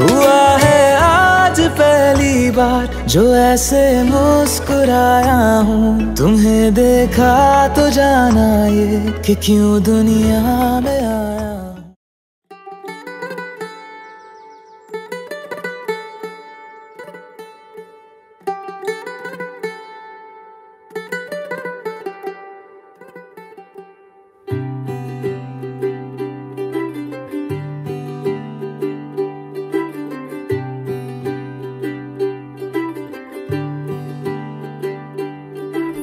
हुआ है आज पहली बार जो ऐसे मुस्कुराया हूँ। तुम्हें देखा तो जाना ये कि क्यों दुनिया में आया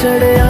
ਖੁਸ਼ੀਆਂ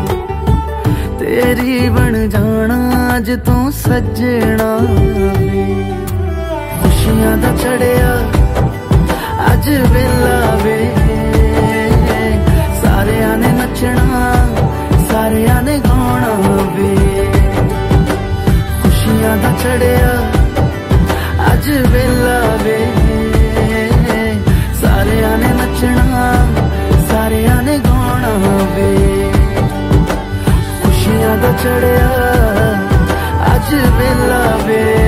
ਤੇਰੀ ਬਣ ਜਾਣਾ ਅੱਜ ਤੂੰ ਸੱਜਣਾ ਵੇ। ਖੁਸ਼ੀਆਂ ਦਾ ਚੜਿਆ ਅੱਜ ਵੇਲਾ ਵੇ। ਦਾ ਚੜਿਆ ਅੱਜ ਵੇਲਾ ਵੇ